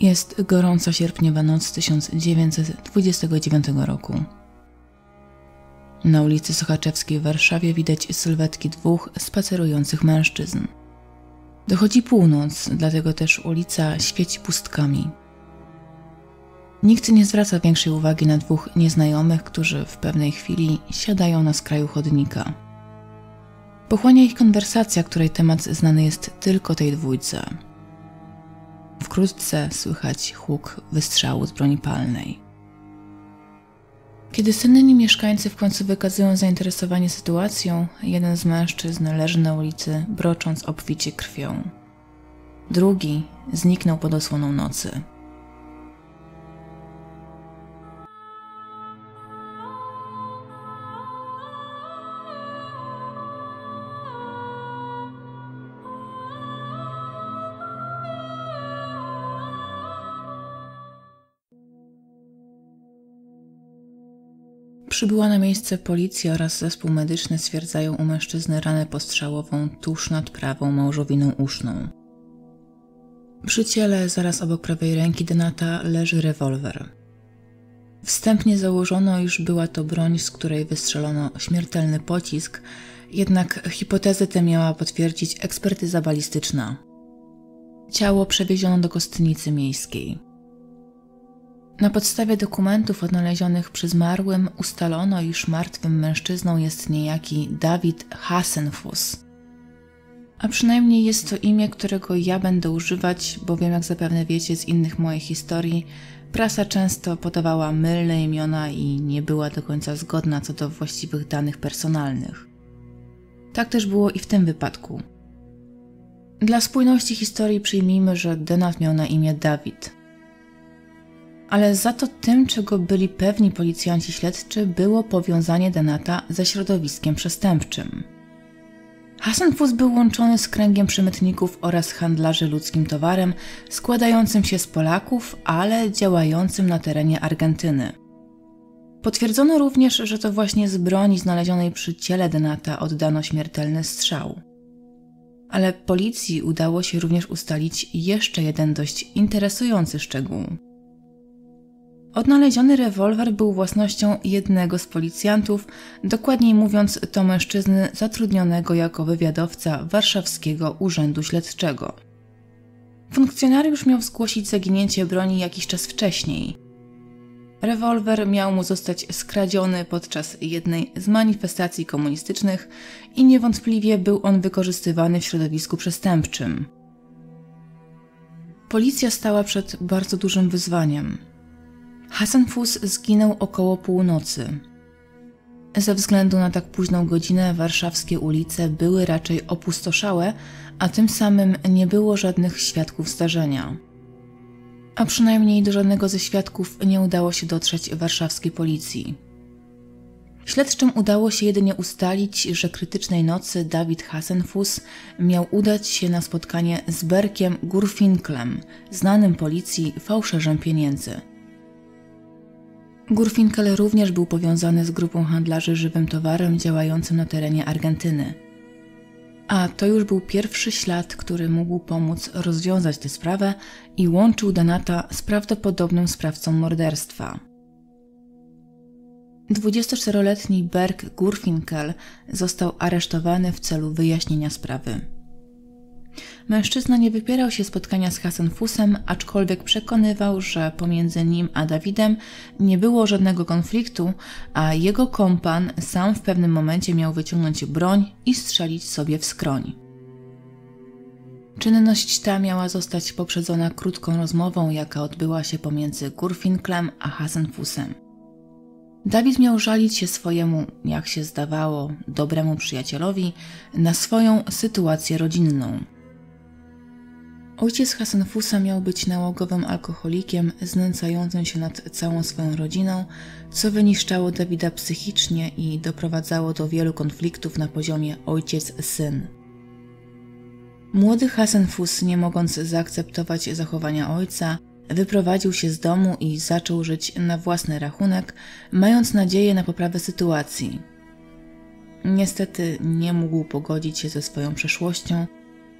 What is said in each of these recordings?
Jest gorąca sierpniowa noc 1929 roku. Na ulicy Sochaczewskiej w Warszawie widać sylwetki dwóch spacerujących mężczyzn. Dochodzi północ, dlatego też ulica świeci pustkami. Nikt nie zwraca większej uwagi na dwóch nieznajomych, którzy w pewnej chwili siadają na skraju chodnika. Pochłania ich konwersacja, której temat znany jest tylko tej dwójce. Wkrótce słychać huk wystrzału z broni palnej. Kiedy synni mieszkańcy w końcu wykazują zainteresowanie sytuacją, jeden z mężczyzn leży na ulicy, brocząc obficie krwią. Drugi zniknął pod osłoną nocy. Przybyła na miejsce policja oraz zespół medyczny stwierdzają u mężczyzny ranę postrzałową tuż nad prawą małżowiną uszną. Przy ciele, zaraz obok prawej ręki Denata, leży rewolwer. Wstępnie założono, iż była to broń, z której wystrzelono śmiertelny pocisk, jednak hipotezę tę miała potwierdzić ekspertyza balistyczna. Ciało przewieziono do kostnicy miejskiej. Na podstawie dokumentów odnalezionych przy zmarłym ustalono, iż martwym mężczyzną jest niejaki Dawid Hasenfuss. A przynajmniej jest to imię, którego ja będę używać, bowiem jak zapewne wiecie z innych moich historii, prasa często podawała mylne imiona i nie była do końca zgodna co do właściwych danych personalnych. Tak też było i w tym wypadku. Dla spójności historii przyjmijmy, że Denat miał na imię Dawid – ale za to tym, czego byli pewni policjanci śledczy, było powiązanie Denata ze środowiskiem przestępczym. Hasenfuss był łączony z kręgiem przemytników oraz handlarzy ludzkim towarem, składającym się z Polaków, ale działającym na terenie Argentyny. Potwierdzono również, że to właśnie z broni znalezionej przy ciele Denata oddano śmiertelny strzał. Ale policji udało się również ustalić jeszcze jeden dość interesujący szczegół. Odnaleziony rewolwer był własnością jednego z policjantów, dokładniej mówiąc to mężczyzny zatrudnionego jako wywiadowca Warszawskiego Urzędu Śledczego. Funkcjonariusz miał zgłosić zaginięcie broni jakiś czas wcześniej. Rewolwer miał mu zostać skradziony podczas jednej z manifestacji komunistycznych i niewątpliwie był on wykorzystywany w środowisku przestępczym. Policja stała przed bardzo dużym wyzwaniem – Hasan Fus zginął około północy. Ze względu na tak późną godzinę warszawskie ulice były raczej opustoszałe, a tym samym nie było żadnych świadków zdarzenia. A przynajmniej do żadnego ze świadków nie udało się dotrzeć warszawskiej policji. Śledczym udało się jedynie ustalić, że krytycznej nocy Dawid Hasenfuss miał udać się na spotkanie z Berkiem Gurfinklem, znanym policji fałszerzem pieniędzy. Gurfinkel również był powiązany z grupą handlarzy żywym towarem działającym na terenie Argentyny. A to już był pierwszy ślad, który mógł pomóc rozwiązać tę sprawę i łączył Danata z prawdopodobnym sprawcą morderstwa. 24-letni Berg Gurfinkel został aresztowany w celu wyjaśnienia sprawy. Mężczyzna nie wypierał się spotkania z Hasenfusem, aczkolwiek przekonywał, że pomiędzy nim a Dawidem nie było żadnego konfliktu, a jego kompan sam w pewnym momencie miał wyciągnąć broń i strzelić sobie w skroń. Czynność ta miała zostać poprzedzona krótką rozmową, jaka odbyła się pomiędzy Gurfinklem a Hasenfusem. Dawid miał żalić się swojemu, jak się zdawało, dobremu przyjacielowi na swoją sytuację rodzinną. Ojciec Hasenfusa miał być nałogowym alkoholikiem znęcającym się nad całą swoją rodziną, co wyniszczało Dawida psychicznie i doprowadzało do wielu konfliktów na poziomie ojciec-syn. Młody Hasenfus, nie mogąc zaakceptować zachowania ojca, wyprowadził się z domu i zaczął żyć na własny rachunek, mając nadzieję na poprawę sytuacji. Niestety nie mógł pogodzić się ze swoją przeszłością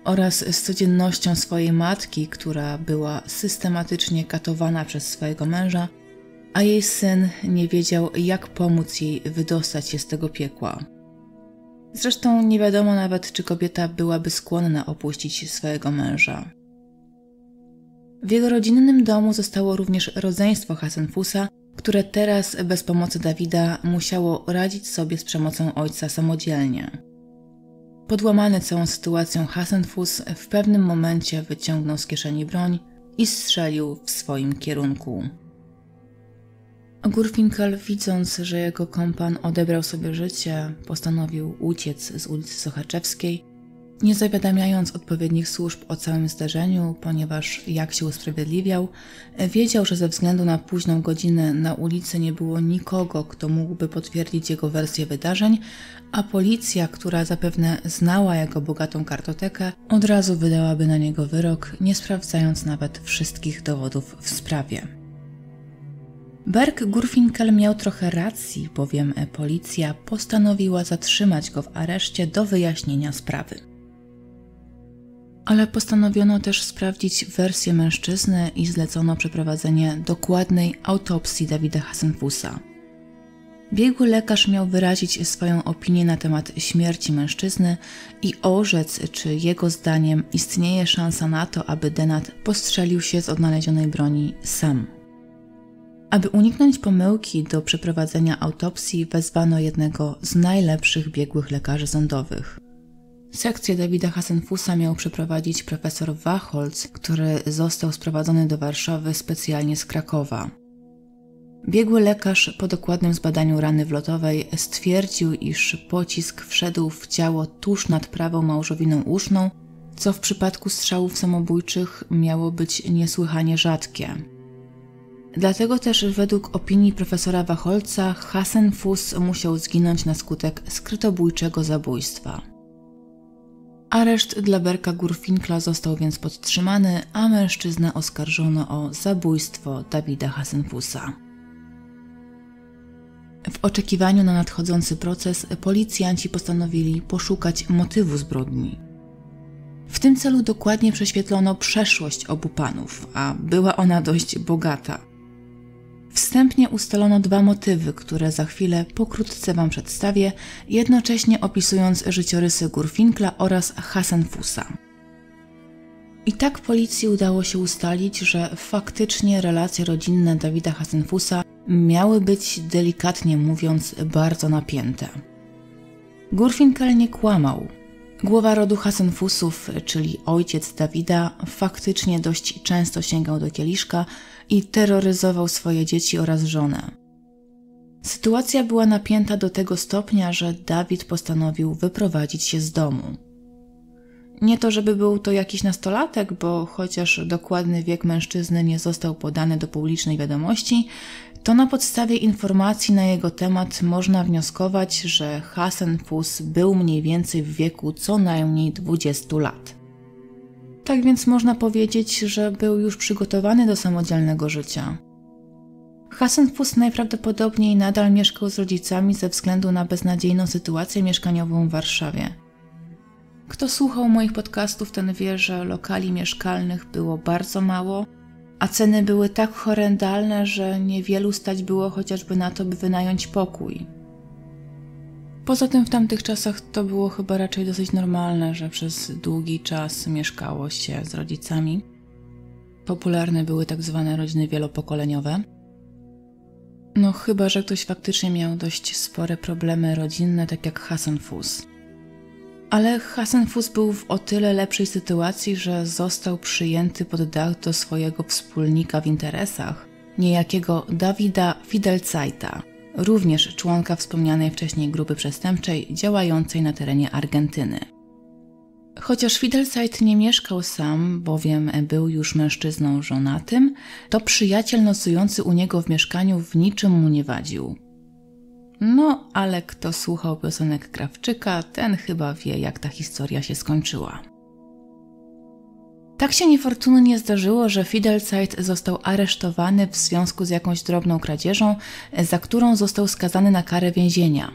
oraz z codziennością swojej matki, która była systematycznie katowana przez swojego męża, a jej syn nie wiedział, jak pomóc jej wydostać się z tego piekła. Zresztą nie wiadomo nawet, czy kobieta byłaby skłonna opuścić swojego męża. W jego rodzinnym domu zostało również rodzeństwo Hasenfusa, które teraz bez pomocy Dawida musiało radzić sobie z przemocą ojca samodzielnie. Podłamany całą sytuacją Hasenfus w pewnym momencie wyciągnął z kieszeni broń i strzelił w swoim kierunku. Gurfinkel, widząc, że jego kompan odebrał sobie życie, postanowił uciec z ulicy Sochaczewskiej nie zawiadamiając odpowiednich służb o całym zdarzeniu, ponieważ, jak się usprawiedliwiał, wiedział, że ze względu na późną godzinę na ulicy nie było nikogo, kto mógłby potwierdzić jego wersję wydarzeń, a policja, która zapewne znała jego bogatą kartotekę, od razu wydałaby na niego wyrok, nie sprawdzając nawet wszystkich dowodów w sprawie. Berg Gurfinkel miał trochę racji, bowiem policja postanowiła zatrzymać go w areszcie do wyjaśnienia sprawy ale postanowiono też sprawdzić wersję mężczyzny i zlecono przeprowadzenie dokładnej autopsji Dawida Hasenfusa. Biegły lekarz miał wyrazić swoją opinię na temat śmierci mężczyzny i orzec, czy jego zdaniem istnieje szansa na to, aby Denat postrzelił się z odnalezionej broni sam. Aby uniknąć pomyłki do przeprowadzenia autopsji, wezwano jednego z najlepszych biegłych lekarzy sądowych. Sekcję Dawida Hasenfusa miał przeprowadzić profesor Wacholz, który został sprowadzony do Warszawy specjalnie z Krakowa. Biegły lekarz po dokładnym zbadaniu rany wlotowej stwierdził, iż pocisk wszedł w ciało tuż nad prawą małżowiną uszną, co w przypadku strzałów samobójczych miało być niesłychanie rzadkie. Dlatego też według opinii profesora Wacholca Hasenfus musiał zginąć na skutek skrytobójczego zabójstwa. Areszt dla Berka Gurfinkla został więc podtrzymany, a mężczyznę oskarżono o zabójstwo Dawida Hasenfusa. W oczekiwaniu na nadchodzący proces policjanci postanowili poszukać motywu zbrodni. W tym celu dokładnie prześwietlono przeszłość obu panów, a była ona dość bogata. Wstępnie ustalono dwa motywy, które za chwilę pokrótce Wam przedstawię, jednocześnie opisując życiorysy Gurfinkla oraz Hasenfusa. I tak policji udało się ustalić, że faktycznie relacje rodzinne Dawida Hasenfusa miały być, delikatnie mówiąc, bardzo napięte. Gurfinkel nie kłamał. Głowa rodu Hasenfusów, czyli ojciec Dawida, faktycznie dość często sięgał do kieliszka i terroryzował swoje dzieci oraz żonę. Sytuacja była napięta do tego stopnia, że Dawid postanowił wyprowadzić się z domu. Nie to, żeby był to jakiś nastolatek, bo chociaż dokładny wiek mężczyzny nie został podany do publicznej wiadomości, to na podstawie informacji na jego temat można wnioskować, że Hasan Fus był mniej więcej w wieku co najmniej 20 lat. Tak więc można powiedzieć, że był już przygotowany do samodzielnego życia. Hasan Fus najprawdopodobniej nadal mieszkał z rodzicami ze względu na beznadziejną sytuację mieszkaniową w Warszawie. Kto słuchał moich podcastów, ten wie, że lokali mieszkalnych było bardzo mało, a ceny były tak horrendalne, że niewielu stać było chociażby na to, by wynająć pokój. Poza tym w tamtych czasach to było chyba raczej dosyć normalne, że przez długi czas mieszkało się z rodzicami. Popularne były tak zwane rodziny wielopokoleniowe. No chyba, że ktoś faktycznie miał dość spore problemy rodzinne, tak jak Hassan Fus. Ale Hassan Fus był w o tyle lepszej sytuacji, że został przyjęty pod dach do swojego wspólnika w interesach, niejakiego Dawida Fidelzeita, również członka wspomnianej wcześniej grupy przestępczej działającej na terenie Argentyny. Chociaż Fidelzeit nie mieszkał sam, bowiem był już mężczyzną żonatym, to przyjaciel nocujący u niego w mieszkaniu w niczym mu nie wadził. No, ale kto słuchał piosenek Krawczyka, ten chyba wie, jak ta historia się skończyła. Tak się niefortunnie zdarzyło, że Fidelzeit został aresztowany w związku z jakąś drobną kradzieżą, za którą został skazany na karę więzienia.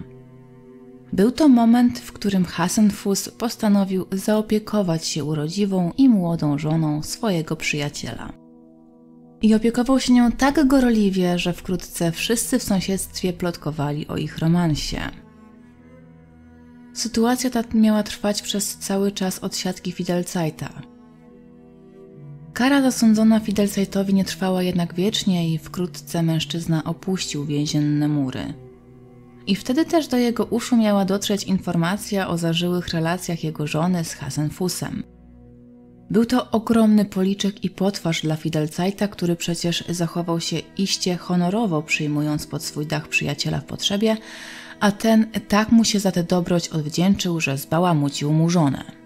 Był to moment, w którym Hasenfuss postanowił zaopiekować się urodziwą i młodą żoną swojego przyjaciela. I opiekował się nią tak gorliwie, że wkrótce wszyscy w sąsiedztwie plotkowali o ich romansie. Sytuacja ta miała trwać przez cały czas odsiadki Fidelzeita. Kara zasądzona Fidelzeitowi nie trwała jednak wiecznie i wkrótce mężczyzna opuścił więzienne mury. I wtedy też do jego uszu miała dotrzeć informacja o zażyłych relacjach jego żony z Hasenfusem. Był to ogromny policzek i potwarz dla Fidelzeita, który przecież zachował się iście honorowo, przyjmując pod swój dach przyjaciela w potrzebie, a ten tak mu się za tę dobroć odwdzięczył, że zbałamucił mu żonę.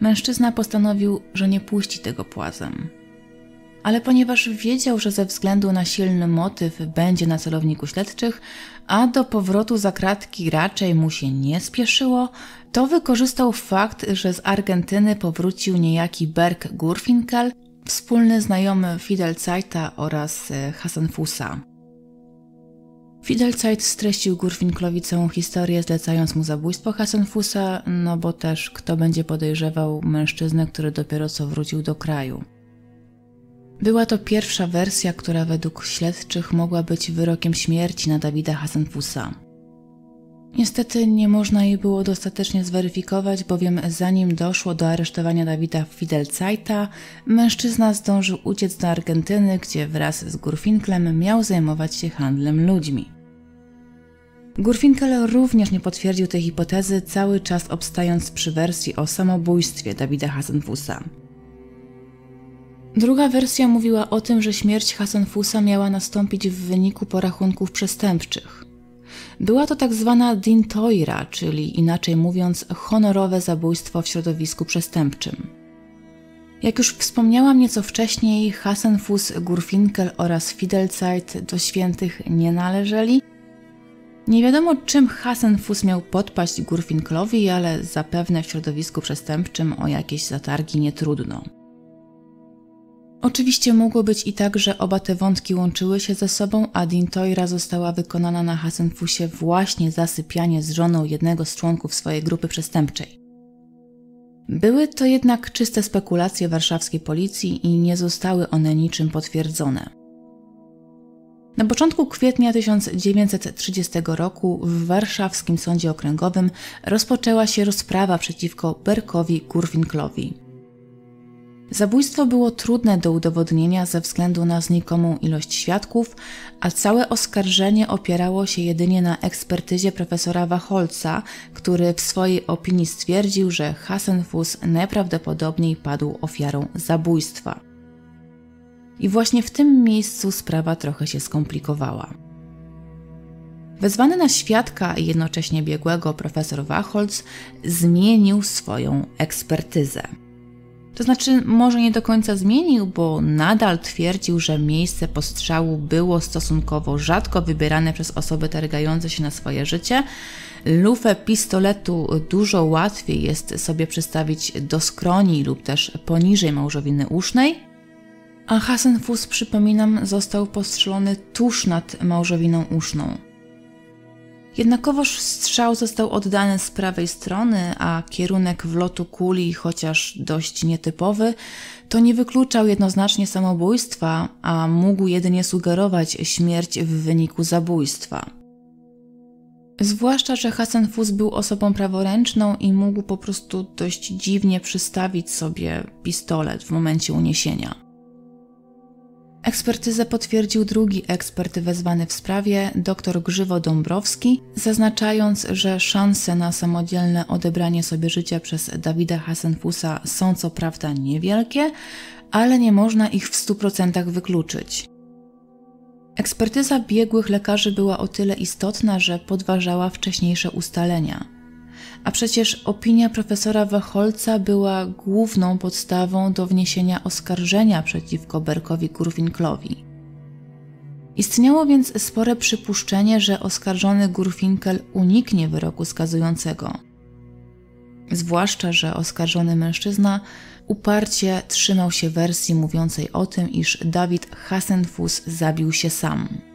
Mężczyzna postanowił, że nie puści tego płazem. Ale ponieważ wiedział, że ze względu na silny motyw będzie na celowniku śledczych, a do powrotu za kratki raczej mu się nie spieszyło, to wykorzystał fakt, że z Argentyny powrócił niejaki Berg Gurfinkel, wspólny znajomy Fidel Zeita oraz e, Fidelzeit streścił Gurfinklowi całą historię, zlecając mu zabójstwo Hasenfusa, no bo też kto będzie podejrzewał mężczyznę, który dopiero co wrócił do kraju. Była to pierwsza wersja, która według śledczych mogła być wyrokiem śmierci na Dawida Hasenfusa. Niestety nie można jej było dostatecznie zweryfikować, bowiem zanim doszło do aresztowania Dawida Fidelzeita, mężczyzna zdążył uciec do Argentyny, gdzie wraz z Gurfinklem miał zajmować się handlem ludźmi. Gurfinkel również nie potwierdził tej hipotezy, cały czas obstając przy wersji o samobójstwie Dawida Hasenfusa. Druga wersja mówiła o tym, że śmierć Hasenfusa miała nastąpić w wyniku porachunków przestępczych. Była to tak zwana dintoira, czyli inaczej mówiąc honorowe zabójstwo w środowisku przestępczym. Jak już wspomniałam nieco wcześniej, Hasenfus, Gurfinkel oraz Fidelzeit do świętych nie należeli. Nie wiadomo czym Hasenfus miał podpaść Gurfinklowi, ale zapewne w środowisku przestępczym o jakieś zatargi nie trudno. Oczywiście mogło być i tak, że oba te wątki łączyły się ze sobą, a Dintoira została wykonana na Hasenfusie właśnie za sypianie z żoną jednego z członków swojej grupy przestępczej. Były to jednak czyste spekulacje warszawskiej policji i nie zostały one niczym potwierdzone. Na początku kwietnia 1930 roku w warszawskim sądzie okręgowym rozpoczęła się rozprawa przeciwko Berkowi Gurwinklowi. Zabójstwo było trudne do udowodnienia ze względu na znikomą ilość świadków, a całe oskarżenie opierało się jedynie na ekspertyzie profesora Wacholca, który w swojej opinii stwierdził, że Hasenfuss najprawdopodobniej padł ofiarą zabójstwa. I właśnie w tym miejscu sprawa trochę się skomplikowała. Wezwany na świadka i jednocześnie biegłego profesor Wacholc zmienił swoją ekspertyzę. To znaczy, może nie do końca zmienił, bo nadal twierdził, że miejsce postrzału było stosunkowo rzadko wybierane przez osoby targające się na swoje życie. Lufę pistoletu dużo łatwiej jest sobie przystawić do skroni lub też poniżej małżowiny usznej. A Hasenfuss, przypominam, został postrzelony tuż nad małżowiną uszną. Jednakowoż strzał został oddany z prawej strony, a kierunek wlotu kuli, chociaż dość nietypowy, to nie wykluczał jednoznacznie samobójstwa, a mógł jedynie sugerować śmierć w wyniku zabójstwa. Zwłaszcza, że Hassan Fus był osobą praworęczną i mógł po prostu dość dziwnie przystawić sobie pistolet w momencie uniesienia. Ekspertyzę potwierdził drugi ekspert wezwany w sprawie, dr Grzywo Dąbrowski, zaznaczając, że szanse na samodzielne odebranie sobie życia przez Dawida Hasenfusa są co prawda niewielkie, ale nie można ich w 100% wykluczyć. Ekspertyza biegłych lekarzy była o tyle istotna, że podważała wcześniejsze ustalenia. A przecież opinia profesora Wacholca była główną podstawą do wniesienia oskarżenia przeciwko Berkowi Gurfinklowi. Istniało więc spore przypuszczenie, że oskarżony Gurfinkel uniknie wyroku skazującego. Zwłaszcza, że oskarżony mężczyzna uparcie trzymał się wersji mówiącej o tym, iż Dawid Hasenfus zabił się sam.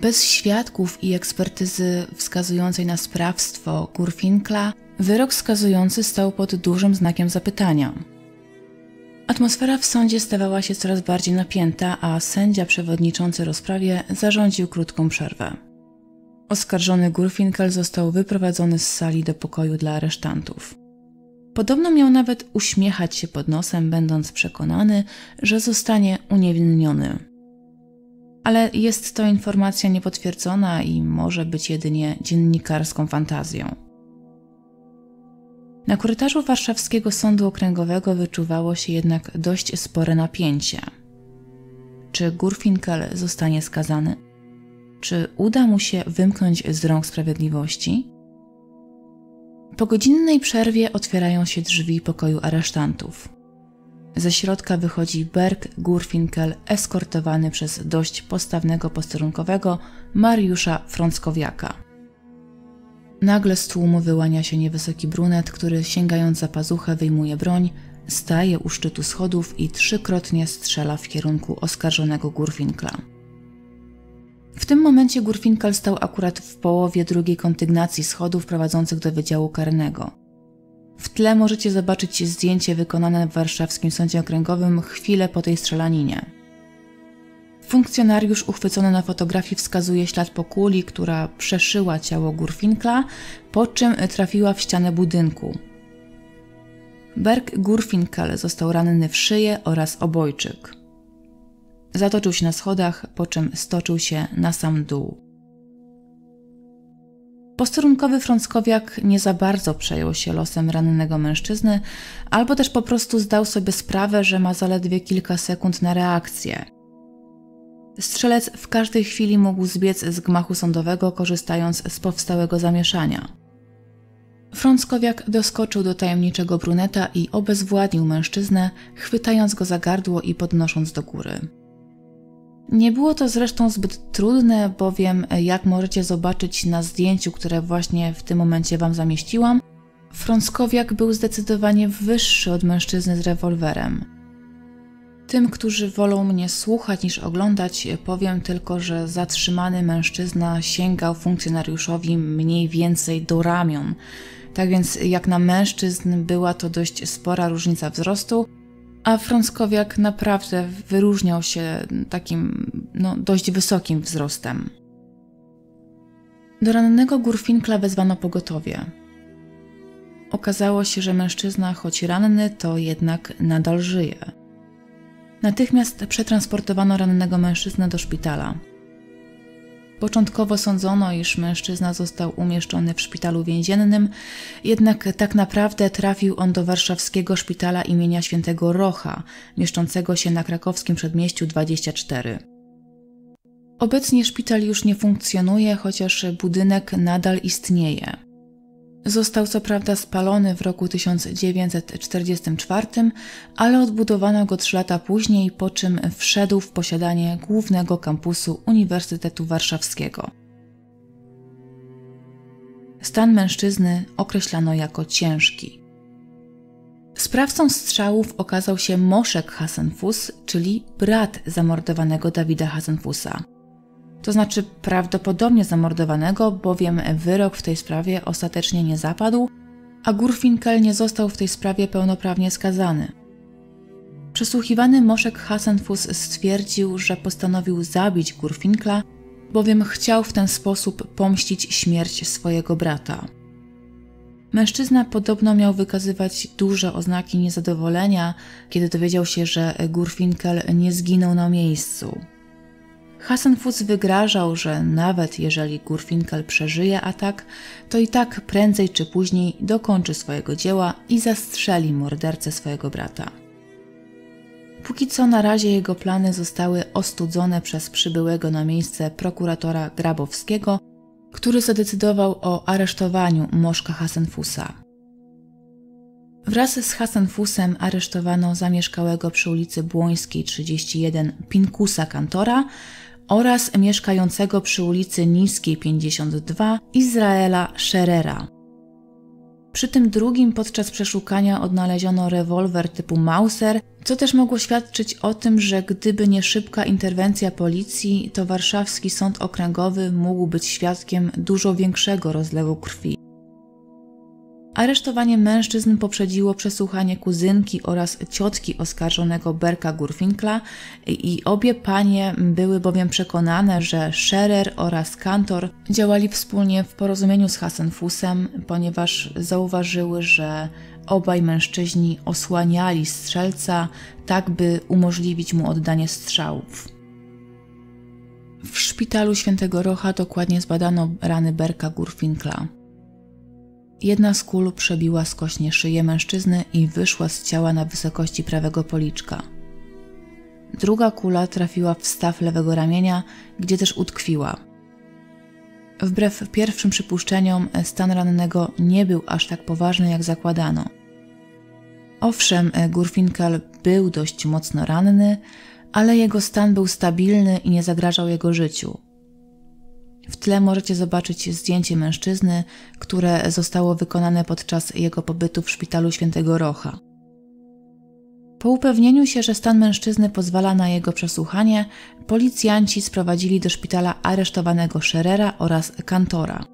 Bez świadków i ekspertyzy wskazującej na sprawstwo Gurfinkla, wyrok skazujący stał pod dużym znakiem zapytania. Atmosfera w sądzie stawała się coraz bardziej napięta, a sędzia przewodniczący rozprawie zarządził krótką przerwę. Oskarżony Gurfinkel został wyprowadzony z sali do pokoju dla aresztantów. Podobno miał nawet uśmiechać się pod nosem, będąc przekonany, że zostanie uniewinniony. Ale jest to informacja niepotwierdzona i może być jedynie dziennikarską fantazją. Na korytarzu warszawskiego sądu okręgowego wyczuwało się jednak dość spore napięcie. Czy Gurfinkel zostanie skazany? Czy uda mu się wymknąć z rąk sprawiedliwości? Po godzinnej przerwie otwierają się drzwi pokoju aresztantów. Ze środka wychodzi Berg Gurfinkel, eskortowany przez dość postawnego posterunkowego Mariusza Frąckowiaka. Nagle z tłumu wyłania się niewysoki brunet, który sięgając za pazuchę wyjmuje broń, staje u szczytu schodów i trzykrotnie strzela w kierunku oskarżonego Gurfinkla. W tym momencie Gurfinkal stał akurat w połowie drugiej kondygnacji schodów prowadzących do Wydziału Karnego. W tle możecie zobaczyć zdjęcie wykonane w warszawskim sądzie okręgowym chwilę po tej strzelaninie. Funkcjonariusz uchwycony na fotografii wskazuje ślad po kuli, która przeszyła ciało Gurfinkla, po czym trafiła w ścianę budynku. Berg Gurfinkel został ranny w szyję oraz obojczyk. Zatoczył się na schodach, po czym stoczył się na sam dół. Posterunkowy Frąckowiak nie za bardzo przejął się losem rannego mężczyzny, albo też po prostu zdał sobie sprawę, że ma zaledwie kilka sekund na reakcję. Strzelec w każdej chwili mógł zbiec z gmachu sądowego, korzystając z powstałego zamieszania. Frąckowiak doskoczył do tajemniczego bruneta i obezwładnił mężczyznę, chwytając go za gardło i podnosząc do góry. Nie było to zresztą zbyt trudne, bowiem, jak możecie zobaczyć na zdjęciu, które właśnie w tym momencie Wam zamieściłam, Frąckowiak był zdecydowanie wyższy od mężczyzny z rewolwerem. Tym, którzy wolą mnie słuchać niż oglądać, powiem tylko, że zatrzymany mężczyzna sięgał funkcjonariuszowi mniej więcej do ramion. Tak więc, jak na mężczyzn, była to dość spora różnica wzrostu, a Frąckowiak naprawdę wyróżniał się takim no, dość wysokim wzrostem. Do rannego Gurfinkla wezwano pogotowie. Okazało się, że mężczyzna, choć ranny, to jednak nadal żyje. Natychmiast przetransportowano rannego mężczyznę do szpitala. Początkowo sądzono, iż mężczyzna został umieszczony w szpitalu więziennym, jednak tak naprawdę trafił on do warszawskiego szpitala imienia świętego Rocha, mieszczącego się na krakowskim przedmieściu 24. Obecnie szpital już nie funkcjonuje, chociaż budynek nadal istnieje. Został co prawda spalony w roku 1944, ale odbudowano go trzy lata później, po czym wszedł w posiadanie głównego kampusu Uniwersytetu Warszawskiego. Stan mężczyzny określano jako ciężki. Sprawcą strzałów okazał się Moszek Hasenfus, czyli brat zamordowanego Dawida Hasenfusa to znaczy prawdopodobnie zamordowanego, bowiem wyrok w tej sprawie ostatecznie nie zapadł, a Gurfinkel nie został w tej sprawie pełnoprawnie skazany. Przesłuchiwany Moszek Hasenfus stwierdził, że postanowił zabić Gurfinkla, bowiem chciał w ten sposób pomścić śmierć swojego brata. Mężczyzna podobno miał wykazywać duże oznaki niezadowolenia, kiedy dowiedział się, że Gurfinkel nie zginął na miejscu. Hasenfuss wygrażał, że nawet jeżeli Gurfinkel przeżyje atak, to i tak prędzej czy później dokończy swojego dzieła i zastrzeli mordercę swojego brata. Póki co na razie jego plany zostały ostudzone przez przybyłego na miejsce prokuratora Grabowskiego, który zadecydował o aresztowaniu Moszka Hasenfusa. Wraz z Hasenfusem aresztowano zamieszkałego przy ulicy Błońskiej 31 Pinkusa Kantora, oraz mieszkającego przy ulicy Niskiej 52 Izraela Scherera. Przy tym drugim podczas przeszukania odnaleziono rewolwer typu Mauser, co też mogło świadczyć o tym, że gdyby nie szybka interwencja policji, to warszawski sąd okręgowy mógł być świadkiem dużo większego rozlewu krwi. Aresztowanie mężczyzn poprzedziło przesłuchanie kuzynki oraz ciotki oskarżonego Berka Gurfinkla i obie panie były bowiem przekonane, że Scherer oraz Kantor działali wspólnie w porozumieniu z Hasenfusem, ponieważ zauważyły, że obaj mężczyźni osłaniali strzelca, tak by umożliwić mu oddanie strzałów. W szpitalu Świętego Rocha dokładnie zbadano rany Berka Gurfinkla. Jedna z kul przebiła skośnie szyję mężczyzny i wyszła z ciała na wysokości prawego policzka. Druga kula trafiła w staw lewego ramienia, gdzie też utkwiła. Wbrew pierwszym przypuszczeniom, stan rannego nie był aż tak poważny, jak zakładano. Owszem, Gurfinkel był dość mocno ranny, ale jego stan był stabilny i nie zagrażał jego życiu. W tle możecie zobaczyć zdjęcie mężczyzny, które zostało wykonane podczas jego pobytu w szpitalu Świętego Rocha. Po upewnieniu się, że stan mężczyzny pozwala na jego przesłuchanie, policjanci sprowadzili do szpitala aresztowanego Scherera oraz Kantora.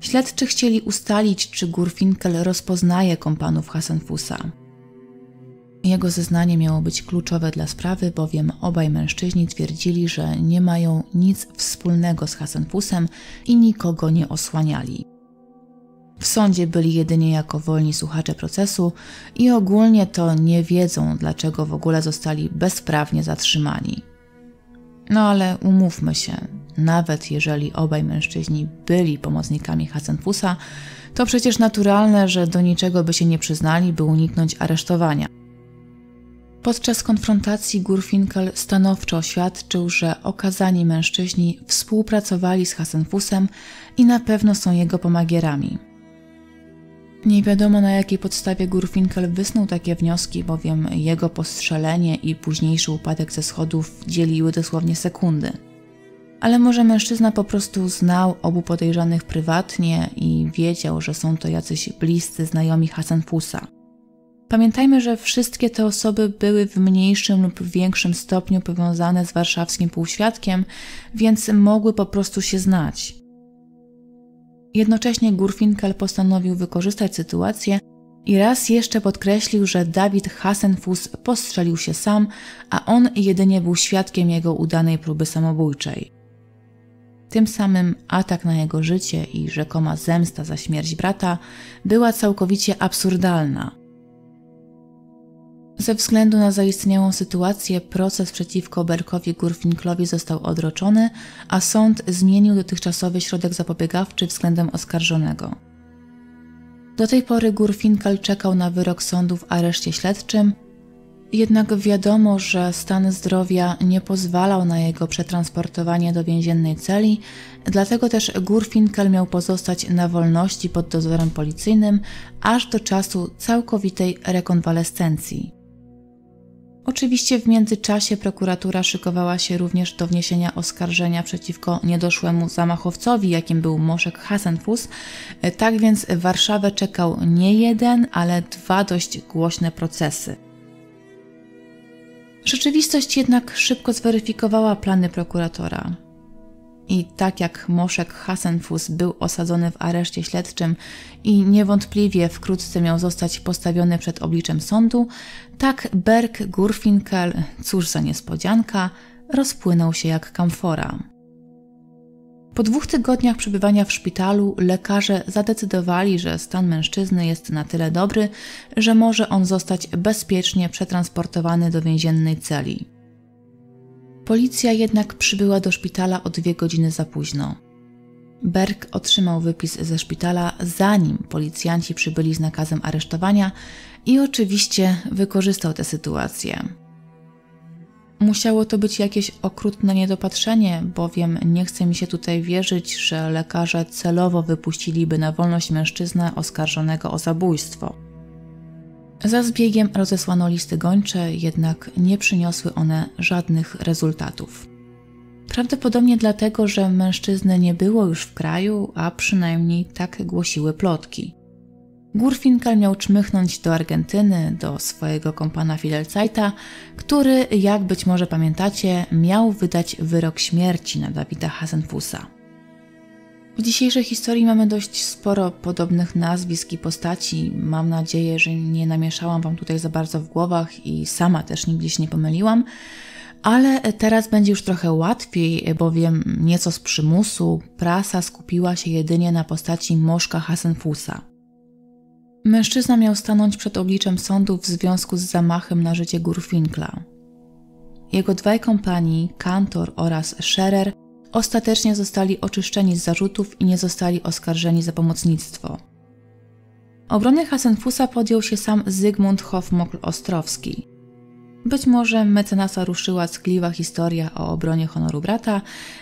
Śledczy chcieli ustalić, czy Gurfinkel rozpoznaje kompanów Hasenfusa. Jego zeznanie miało być kluczowe dla sprawy, bowiem obaj mężczyźni twierdzili, że nie mają nic wspólnego z Hasenfusem i nikogo nie osłaniali. W sądzie byli jedynie jako wolni słuchacze procesu i ogólnie to nie wiedzą, dlaczego w ogóle zostali bezprawnie zatrzymani. No ale umówmy się, nawet jeżeli obaj mężczyźni byli pomocnikami Hasenfusa, to przecież naturalne, że do niczego by się nie przyznali, by uniknąć aresztowania. Podczas konfrontacji Gurfinkel stanowczo oświadczył, że okazani mężczyźni współpracowali z Hasenfusem i na pewno są jego pomagierami. Nie wiadomo na jakiej podstawie Gurfinkel wysnuł takie wnioski, bowiem jego postrzelenie i późniejszy upadek ze schodów dzieliły dosłownie sekundy. Ale może mężczyzna po prostu znał obu podejrzanych prywatnie i wiedział, że są to jacyś bliscy znajomi Hasenfusa. Pamiętajmy, że wszystkie te osoby były w mniejszym lub większym stopniu powiązane z warszawskim półświadkiem, więc mogły po prostu się znać. Jednocześnie Gurfinkel postanowił wykorzystać sytuację i raz jeszcze podkreślił, że Dawid Hasenfus postrzelił się sam, a on jedynie był świadkiem jego udanej próby samobójczej. Tym samym atak na jego życie i rzekoma zemsta za śmierć brata była całkowicie absurdalna. Ze względu na zaistniałą sytuację proces przeciwko Berkowi Gurfinklowi został odroczony, a sąd zmienił dotychczasowy środek zapobiegawczy względem oskarżonego. Do tej pory Gurfinkal czekał na wyrok sądu w areszcie śledczym, jednak wiadomo, że stan zdrowia nie pozwalał na jego przetransportowanie do więziennej celi, dlatego też Gurfinkel miał pozostać na wolności pod dozorem policyjnym aż do czasu całkowitej rekonwalescencji. Oczywiście w międzyczasie prokuratura szykowała się również do wniesienia oskarżenia przeciwko niedoszłemu zamachowcowi, jakim był Moszek Hasenfus. Tak więc Warszawę czekał nie jeden, ale dwa dość głośne procesy. Rzeczywistość jednak szybko zweryfikowała plany prokuratora. I tak jak Moszek Hasenfus był osadzony w areszcie śledczym i niewątpliwie wkrótce miał zostać postawiony przed obliczem sądu, tak Berg Gurfinkel, cóż za niespodzianka, rozpłynął się jak kamfora. Po dwóch tygodniach przebywania w szpitalu lekarze zadecydowali, że stan mężczyzny jest na tyle dobry, że może on zostać bezpiecznie przetransportowany do więziennej celi. Policja jednak przybyła do szpitala o dwie godziny za późno. Berg otrzymał wypis ze szpitala zanim policjanci przybyli z nakazem aresztowania i oczywiście wykorzystał tę sytuację. Musiało to być jakieś okrutne niedopatrzenie, bowiem nie chce mi się tutaj wierzyć, że lekarze celowo wypuściliby na wolność mężczyznę oskarżonego o zabójstwo. Za zbiegiem rozesłano listy gończe, jednak nie przyniosły one żadnych rezultatów. Prawdopodobnie dlatego, że mężczyzny nie było już w kraju, a przynajmniej tak głosiły plotki. Gurfinkel miał czmychnąć do Argentyny, do swojego kompana Fidelzeita, który, jak być może pamiętacie, miał wydać wyrok śmierci na Dawida Hasenfusa. W dzisiejszej historii mamy dość sporo podobnych nazwisk i postaci. Mam nadzieję, że nie namieszałam Wam tutaj za bardzo w głowach i sama też nigdy się nie pomyliłam. Ale teraz będzie już trochę łatwiej, bowiem nieco z przymusu prasa skupiła się jedynie na postaci Moszka Hasenfusa. Mężczyzna miał stanąć przed obliczem sądu w związku z zamachem na życie Gurfinkla. Jego dwaj kompanii, Kantor oraz Scherer, ostatecznie zostali oczyszczeni z zarzutów i nie zostali oskarżeni za pomocnictwo. Obrony Hasenfusa podjął się sam Zygmunt Hofmokl-Ostrowski. Być może mecenasa ruszyła ckliwa historia o obronie honoru brata,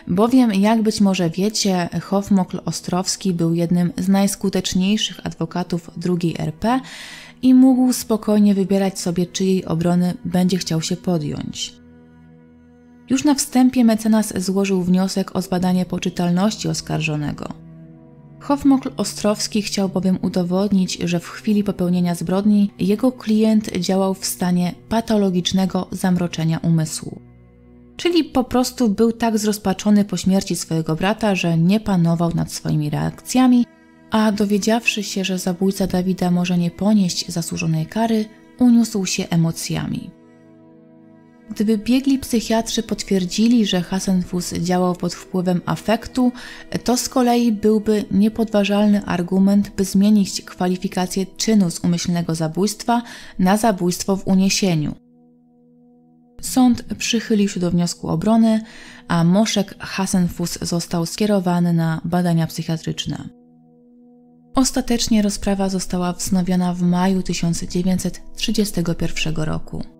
bowiem, jak być może wiecie, Hofmokl Ostrowski był jednym z najskuteczniejszych adwokatów II RP i mógł spokojnie wybierać sobie, czyjej obrony będzie chciał się podjąć. Już na wstępie mecenas złożył wniosek o zbadanie poczytalności oskarżonego – Hofmokl Ostrowski chciał bowiem udowodnić, że w chwili popełnienia zbrodni jego klient działał w stanie patologicznego zamroczenia umysłu. Czyli po prostu był tak zrozpaczony po śmierci swojego brata, że nie panował nad swoimi reakcjami, a dowiedziawszy się, że zabójca Dawida może nie ponieść zasłużonej kary, uniósł się emocjami. Gdyby biegli psychiatrzy potwierdzili, że Hasenfuss działał pod wpływem afektu, to z kolei byłby niepodważalny argument, by zmienić kwalifikację czynu z umyślnego zabójstwa na zabójstwo w uniesieniu. Sąd przychylił się do wniosku obrony, a Moszek Hasenfuss został skierowany na badania psychiatryczne. Ostatecznie rozprawa została wznowiona w maju 1931 roku.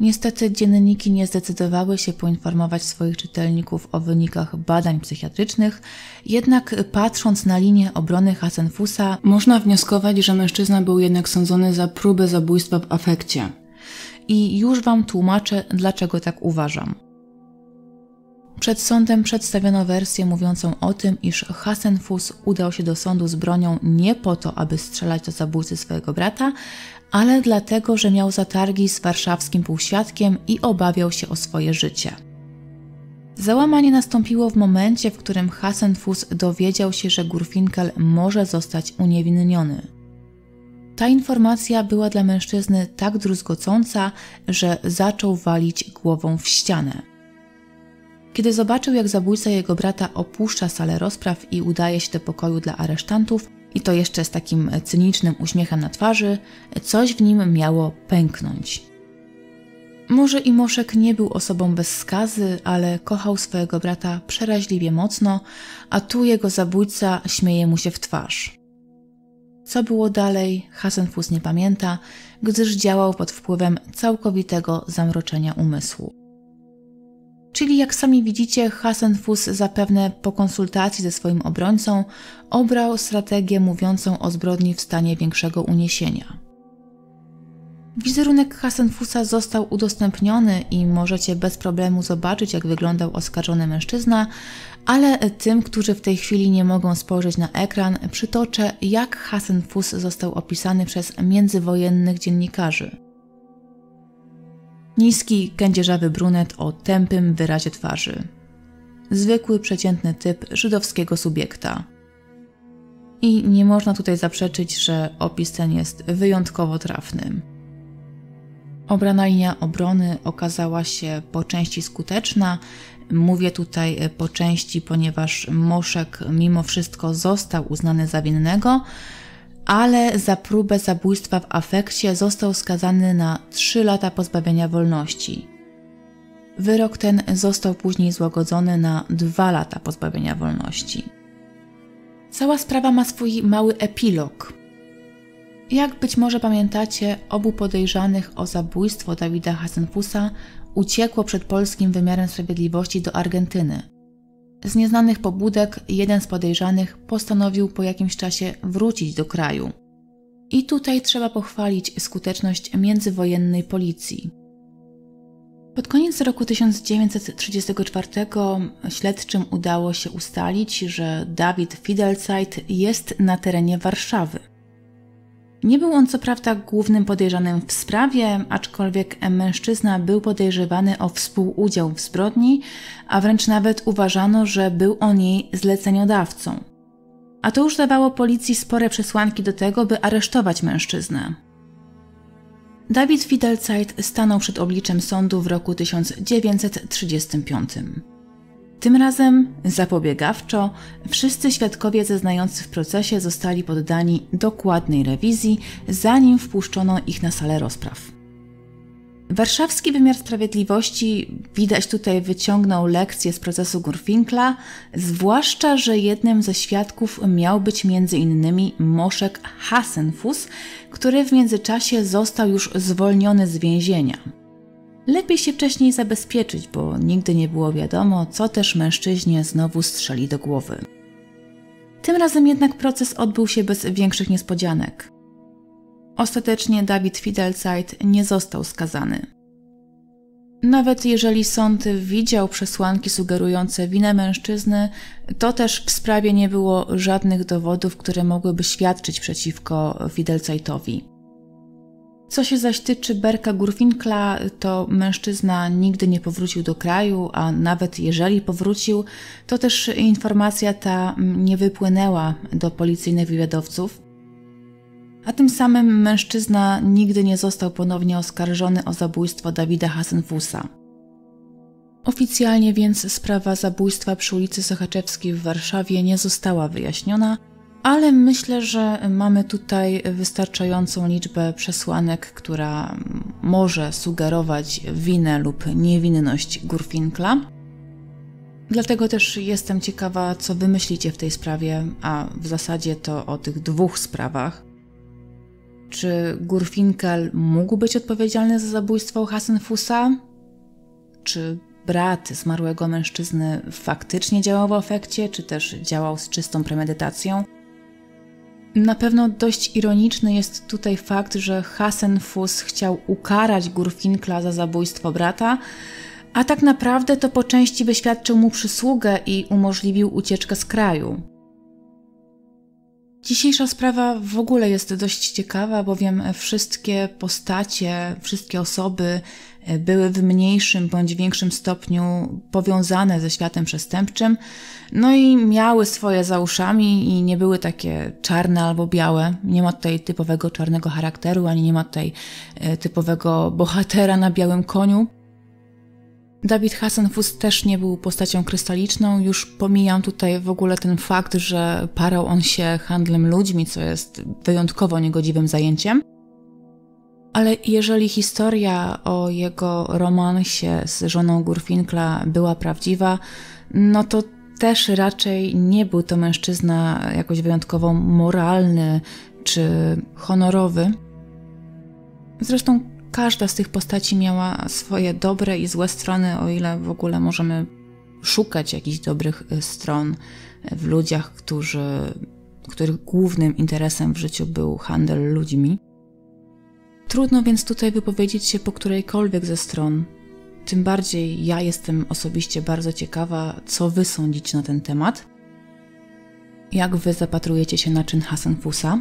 Niestety dzienniki nie zdecydowały się poinformować swoich czytelników o wynikach badań psychiatrycznych, jednak patrząc na linię obrony Hasenfusa, można wnioskować, że mężczyzna był jednak sądzony za próbę zabójstwa w afekcie. I już Wam tłumaczę, dlaczego tak uważam. Przed sądem przedstawiono wersję mówiącą o tym, iż Hasenfus udał się do sądu z bronią nie po to, aby strzelać do zabójcy swojego brata, ale dlatego, że miał zatargi z warszawskim półświadkiem i obawiał się o swoje życie. Załamanie nastąpiło w momencie, w którym Hasenfuss dowiedział się, że Gurfinkel może zostać uniewinniony. Ta informacja była dla mężczyzny tak druzgocąca, że zaczął walić głową w ścianę. Kiedy zobaczył, jak zabójca jego brata opuszcza salę rozpraw i udaje się do pokoju dla aresztantów, i to jeszcze z takim cynicznym uśmiechem na twarzy, coś w nim miało pęknąć. Może i Moszek nie był osobą bez skazy, ale kochał swojego brata przeraźliwie mocno, a tu jego zabójca śmieje mu się w twarz. Co było dalej, Hasenfuss nie pamięta, gdyż działał pod wpływem całkowitego zamroczenia umysłu. Czyli jak sami widzicie, Hasenfuss zapewne po konsultacji ze swoim obrońcą obrał strategię mówiącą o zbrodni w stanie większego uniesienia. Wizerunek Hasenfusa został udostępniony i możecie bez problemu zobaczyć, jak wyglądał oskarżony mężczyzna, ale tym, którzy w tej chwili nie mogą spojrzeć na ekran, przytoczę, jak Hasenfus został opisany przez międzywojennych dziennikarzy. Niski, kędzierzawy brunet o tępym wyrazie twarzy. Zwykły, przeciętny typ żydowskiego subiekta. I nie można tutaj zaprzeczyć, że opis ten jest wyjątkowo trafny. Obrana linia obrony okazała się po części skuteczna. Mówię tutaj po części, ponieważ Moszek mimo wszystko został uznany za winnego, ale za próbę zabójstwa w afekcie został skazany na 3 lata pozbawienia wolności. Wyrok ten został później złagodzony na 2 lata pozbawienia wolności. Cała sprawa ma swój mały epilog. Jak być może pamiętacie, obu podejrzanych o zabójstwo Dawida Hasenfusa uciekło przed polskim wymiarem sprawiedliwości do Argentyny. Z nieznanych pobudek jeden z podejrzanych postanowił po jakimś czasie wrócić do kraju. I tutaj trzeba pochwalić skuteczność międzywojennej policji. Pod koniec roku 1934 śledczym udało się ustalić, że Dawid Fidelzeit jest na terenie Warszawy. Nie był on co prawda głównym podejrzanym w sprawie, aczkolwiek mężczyzna był podejrzewany o współudział w zbrodni, a wręcz nawet uważano, że był on jej zleceniodawcą. A to już dawało policji spore przesłanki do tego, by aresztować mężczyznę. Dawid Fidelzeit stanął przed obliczem sądu w roku 1935. Tym razem zapobiegawczo wszyscy świadkowie zeznający w procesie zostali poddani dokładnej rewizji, zanim wpuszczono ich na salę rozpraw. Warszawski wymiar sprawiedliwości widać tutaj wyciągnął lekcję z procesu Gurfinkla, zwłaszcza, że jednym ze świadków miał być m.in. Moszek Hasenfus, który w międzyczasie został już zwolniony z więzienia. Lepiej się wcześniej zabezpieczyć, bo nigdy nie było wiadomo, co też mężczyźnie znowu strzeli do głowy. Tym razem jednak proces odbył się bez większych niespodzianek. Ostatecznie Dawid Fidelzeit nie został skazany. Nawet jeżeli sąd widział przesłanki sugerujące winę mężczyzny, to też w sprawie nie było żadnych dowodów, które mogłyby świadczyć przeciwko Fidelzeitowi. Co się zaś tyczy Berka Gurfinkla, to mężczyzna nigdy nie powrócił do kraju, a nawet jeżeli powrócił, to też informacja ta nie wypłynęła do policyjnych wywiadowców. A tym samym mężczyzna nigdy nie został ponownie oskarżony o zabójstwo Dawida Hasenfusa. Oficjalnie więc sprawa zabójstwa przy ulicy Sochaczewskiej w Warszawie nie została wyjaśniona, ale myślę, że mamy tutaj wystarczającą liczbę przesłanek, która może sugerować winę lub niewinność Gurfinkla. Dlatego też jestem ciekawa, co wy myślicie w tej sprawie, a w zasadzie to o tych dwóch sprawach. Czy Gurfinkel mógł być odpowiedzialny za zabójstwo Hasenfusa? Czy brat zmarłego mężczyzny faktycznie działał w efekcie, czy też działał z czystą premedytacją? Na pewno dość ironiczny jest tutaj fakt, że Hasenfus chciał ukarać Gurfinkla za zabójstwo brata, a tak naprawdę to po części wyświadczył mu przysługę i umożliwił ucieczkę z kraju. Dzisiejsza sprawa w ogóle jest dość ciekawa, bowiem wszystkie postacie, wszystkie osoby były w mniejszym bądź większym stopniu powiązane ze światem przestępczym, no i miały swoje za uszami i nie były takie czarne albo białe. Nie ma tutaj typowego czarnego charakteru, ani nie ma tutaj e, typowego bohatera na białym koniu. Dawid Hasenfuss też nie był postacią krystaliczną, już pomijam tutaj w ogóle ten fakt, że parał on się handlem ludźmi, co jest wyjątkowo niegodziwym zajęciem. Ale jeżeli historia o jego romansie z żoną Gurfinkla była prawdziwa, no to też raczej nie był to mężczyzna jakoś wyjątkowo moralny czy honorowy. Zresztą każda z tych postaci miała swoje dobre i złe strony, o ile w ogóle możemy szukać jakichś dobrych y, stron w ludziach, którzy, których głównym interesem w życiu był handel ludźmi. Trudno więc tutaj wypowiedzieć się po którejkolwiek ze stron. Tym bardziej ja jestem osobiście bardzo ciekawa, co wy sądzicie na ten temat. Jak wy zapatrujecie się na czyn Hasenfusa?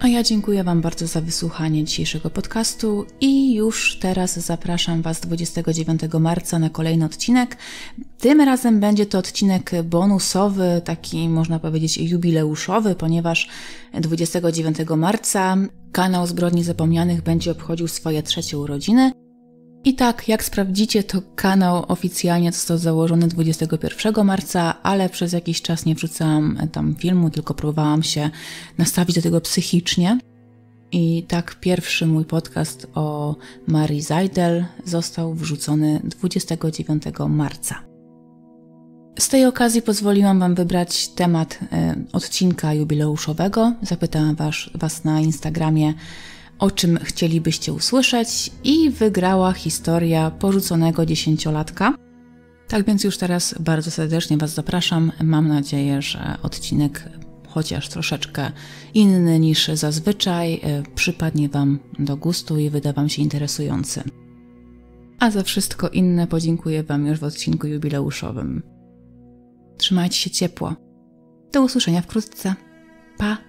A ja dziękuję Wam bardzo za wysłuchanie dzisiejszego podcastu i już teraz zapraszam Was 29 marca na kolejny odcinek. Tym razem będzie to odcinek bonusowy, taki można powiedzieć jubileuszowy, ponieważ 29 marca kanał Zbrodni Zapomnianych będzie obchodził swoje trzecie urodziny. I tak, jak sprawdzicie, to kanał oficjalnie został założony 21 marca, ale przez jakiś czas nie wrzucałam tam filmu, tylko próbowałam się nastawić do tego psychicznie. I tak pierwszy mój podcast o Marii Zajdel został wrzucony 29 marca. Z tej okazji pozwoliłam Wam wybrać temat y, odcinka jubileuszowego. Zapytałam was, was na Instagramie, o czym chcielibyście usłyszeć i wygrała historia porzuconego dziesięciolatka. Tak więc już teraz bardzo serdecznie Was zapraszam. Mam nadzieję, że odcinek chociaż troszeczkę inny niż zazwyczaj e, przypadnie Wam do gustu i wyda Wam się interesujący. A za wszystko inne podziękuję Wam już w odcinku jubileuszowym. Trzymajcie się ciepło. Do usłyszenia wkrótce. Pa!